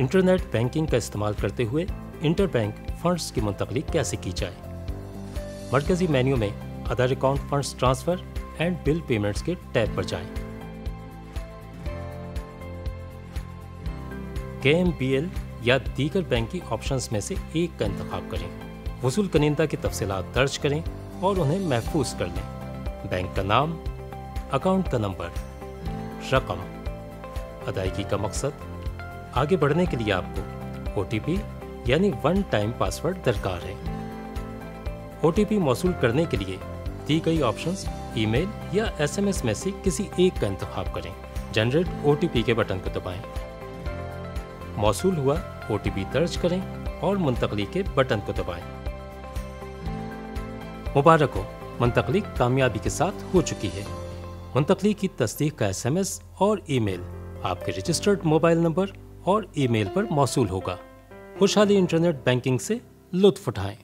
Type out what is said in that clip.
Internet banking का इस्तेमाल करते हुए इंटर बैंक फंड्स की मुंतकली कैसे की जाए? मरकजी मेन्यू में other account funds transfer and bill payments के टैब पर जाएँ। के एम बी एल या दीगर बैंकिंग ऑप्शंस में से एक का इंतखब करें। वसूल कनिंदा की तफसीत दर्ज करें और उन्हें महफूज कर लें। बैंक का नाम, अकाउंट का नंबर, रकम, अदायगी का मकसद आगे बढ़ने के लिए आपको ओटीपी यानी वन टाइम पासवर्ड दरकार है। ओ टी मौसू करने के लिए दी गई ऑप्शंस ईमेल या एसएमएस में से किसी एक का इंतखब करें। जनरेट ओ के बटन को दबाएँ। मौसू हुआ ओटीपी दर्ज करें और मुंतकली के बटन को दबाएँ। मुबारक हो, मुंतकली कामयाबी के साथ हो चुकी है। मुंतकली की तस्दीक का एसएमएस और ईमेल आपके रजिस्टर्ड मोबाइल नंबर और ईमेल पर मौसू होगा। खुशहाली इंटरनेट बैंकिंग से लुत्फ उठाएँ।